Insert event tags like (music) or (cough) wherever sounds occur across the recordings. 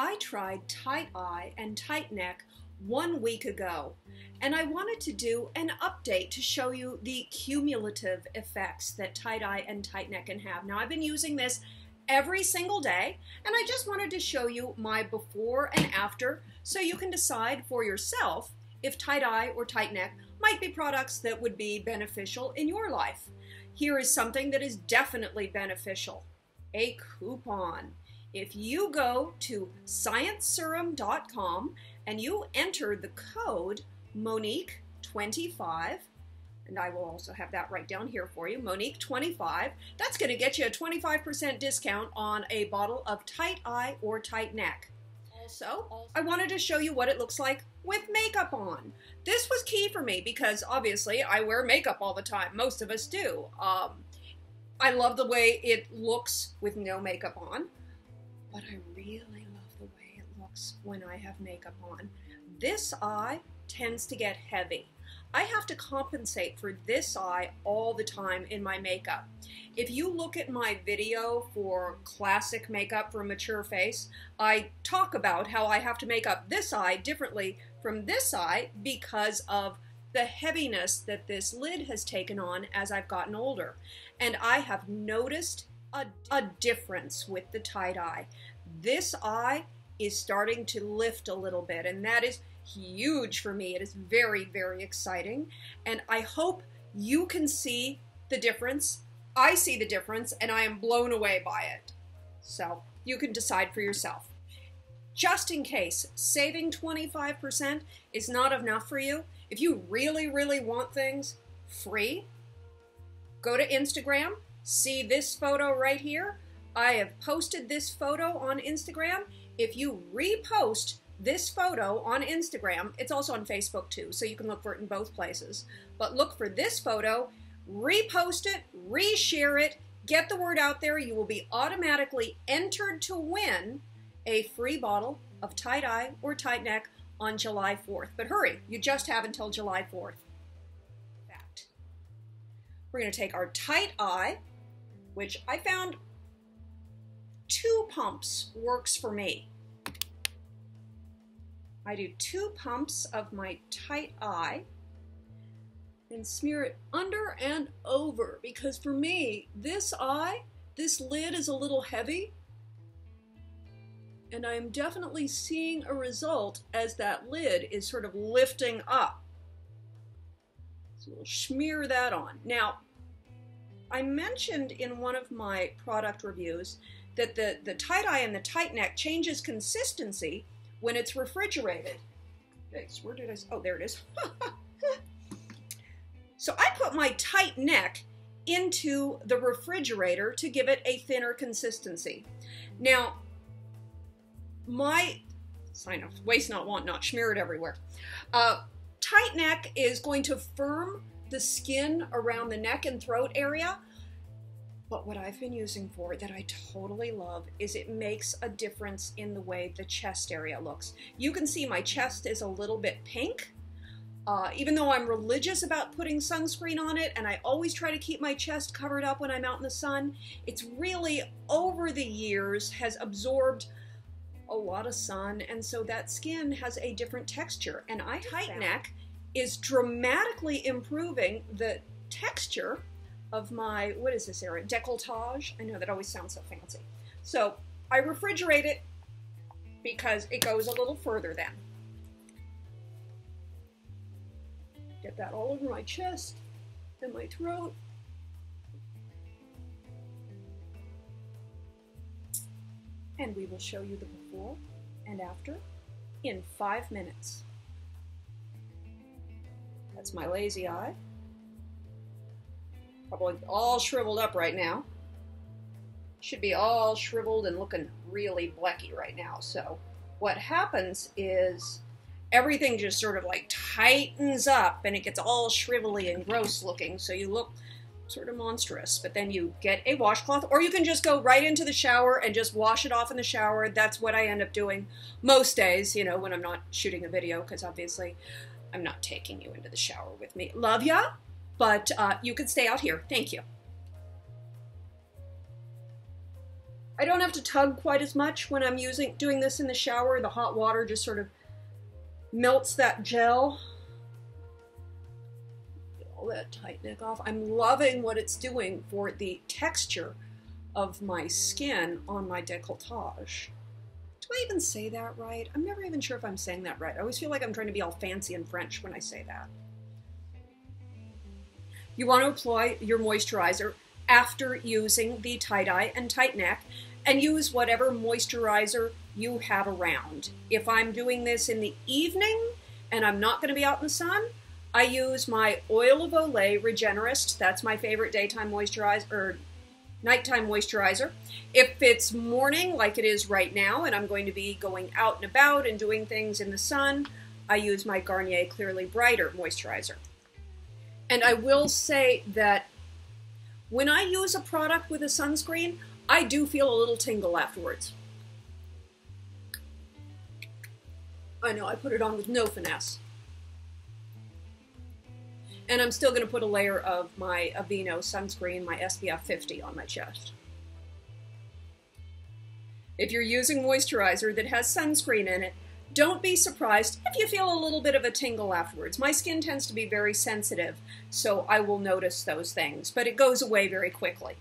I tried tight eye and tight neck one week ago, and I wanted to do an update to show you the cumulative effects that tight eye and tight neck can have. Now, I've been using this every single day, and I just wanted to show you my before and after so you can decide for yourself if tight eye or tight neck might be products that would be beneficial in your life. Here is something that is definitely beneficial a coupon. If you go to scienceserum.com and you enter the code Monique25, and I will also have that right down here for you, Monique25, that's going to get you a 25% discount on a bottle of tight eye or tight neck. Also, I wanted to show you what it looks like with makeup on. This was key for me because obviously I wear makeup all the time. Most of us do. Um, I love the way it looks with no makeup on, but I really love the way it looks when I have makeup on. This eye tends to get heavy. I have to compensate for this eye all the time in my makeup. If you look at my video for classic makeup for a mature face, I talk about how I have to make up this eye differently from this eye because of the heaviness that this lid has taken on as I've gotten older. And I have noticed a, a difference with the tight eye. This eye is starting to lift a little bit, and that is huge for me. It is very, very exciting. And I hope you can see the difference. I see the difference, and I am blown away by it. So you can decide for yourself. Just in case saving 25% is not enough for you, if you really, really want things free, go to Instagram, see this photo right here. I have posted this photo on Instagram. If you repost this photo on Instagram, it's also on Facebook too, so you can look for it in both places. But look for this photo, repost it, reshare it, get the word out there. You will be automatically entered to win a free bottle of tight eye or tight neck on July 4th. But hurry, you just have until July 4th. Fact. We're going to take our tight eye, which I found two pumps works for me. I do two pumps of my tight eye and smear it under and over because for me, this eye, this lid is a little heavy and I'm definitely seeing a result as that lid is sort of lifting up. So we'll smear that on. Now, I mentioned in one of my product reviews that the, the tight eye and the tight neck changes consistency when it's refrigerated. Thanks, where did I, oh, there it is. (laughs) so I put my tight neck into the refrigerator to give it a thinner consistency. Now, my sign of waste not, want not, smear it everywhere. Uh, tight neck is going to firm the skin around the neck and throat area. But what I've been using for that I totally love is it makes a difference in the way the chest area looks. You can see my chest is a little bit pink. Uh, even though I'm religious about putting sunscreen on it and I always try to keep my chest covered up when I'm out in the sun, it's really over the years has absorbed a lot of sun, and so that skin has a different texture. And I tight neck is dramatically improving the texture of my, what is this area? Decolletage. I know that always sounds so fancy. So I refrigerate it because it goes a little further then. Get that all over my chest and my throat. and we will show you the before and after in five minutes. That's my lazy eye. Probably all shriveled up right now. Should be all shriveled and looking really blecky right now. So what happens is everything just sort of like tightens up and it gets all shrivelly and gross looking. So you look sort of monstrous. But then you get a washcloth, or you can just go right into the shower and just wash it off in the shower. That's what I end up doing most days, you know, when I'm not shooting a video, because obviously I'm not taking you into the shower with me. Love ya, but uh, you can stay out here. Thank you. I don't have to tug quite as much when I'm using doing this in the shower. The hot water just sort of melts that gel. Get all that tight neck off. I'm loving what it's doing for the texture of my skin on my decolletage. Do I even say that right? I'm never even sure if I'm saying that right. I always feel like I'm trying to be all fancy and French when I say that. You want to apply your moisturizer after using the tight eye and tight neck and use whatever moisturizer you have around. If I'm doing this in the evening and I'm not going to be out in the sun, I use my Oil of Olay Regenerist. That's my favorite daytime moisturizer, or nighttime moisturizer. If it's morning, like it is right now, and I'm going to be going out and about and doing things in the sun, I use my Garnier Clearly Brighter moisturizer. And I will say that when I use a product with a sunscreen, I do feel a little tingle afterwards. I know, I put it on with no finesse. And I'm still going to put a layer of my Aveeno sunscreen, my SPF 50 on my chest. If you're using moisturizer that has sunscreen in it, don't be surprised if you feel a little bit of a tingle afterwards. My skin tends to be very sensitive, so I will notice those things, but it goes away very quickly.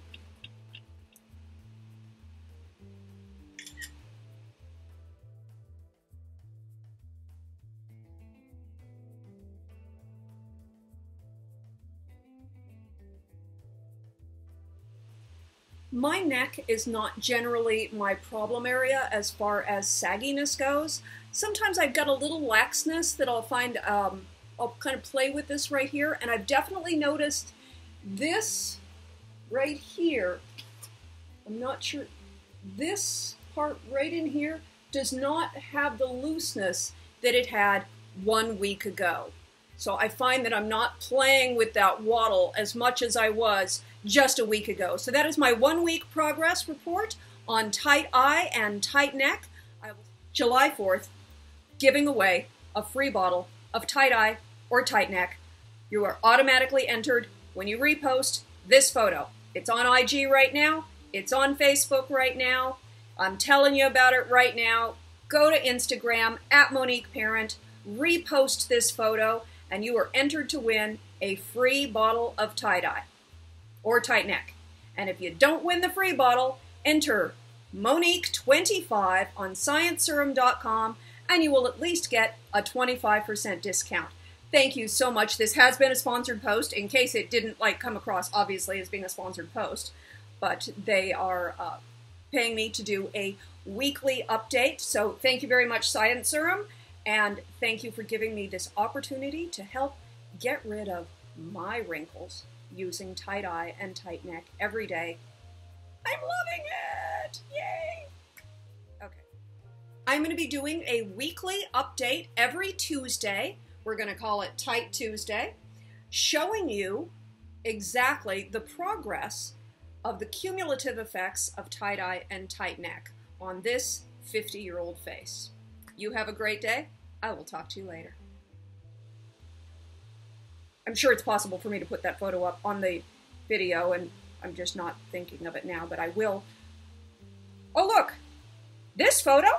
My neck is not generally my problem area as far as sagginess goes. Sometimes I've got a little laxness that I'll find, um, I'll kind of play with this right here, and I've definitely noticed this right here, I'm not sure, this part right in here does not have the looseness that it had one week ago. So I find that I'm not playing with that waddle as much as I was just a week ago. So that is my one week progress report on tight eye and tight neck. July 4th, giving away a free bottle of tight eye or tight neck. You are automatically entered when you repost this photo. It's on IG right now. It's on Facebook right now. I'm telling you about it right now. Go to Instagram at Monique Parent, repost this photo, and you are entered to win a free bottle of tight eye or tight neck. And if you don't win the free bottle, enter Monique25 on ScienceSerum.com and you will at least get a 25% discount. Thank you so much. This has been a sponsored post in case it didn't like come across obviously as being a sponsored post, but they are uh, paying me to do a weekly update. So thank you very much, Science Serum. And thank you for giving me this opportunity to help get rid of my wrinkles using tight eye and tight neck every day. I'm loving it! Yay! Okay. I'm going to be doing a weekly update every Tuesday. We're going to call it Tight Tuesday, showing you exactly the progress of the cumulative effects of tight eye and tight neck on this 50 year old face. You have a great day. I will talk to you later. I'm sure it's possible for me to put that photo up on the video, and I'm just not thinking of it now, but I will. Oh, look! This photo?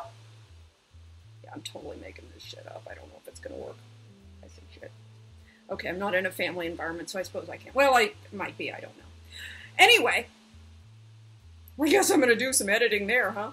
Yeah, I'm totally making this shit up. I don't know if it's going to work. I think shit. Okay, I'm not in a family environment, so I suppose I can't. Well, I might be. I don't know. Anyway, I guess I'm going to do some editing there, huh?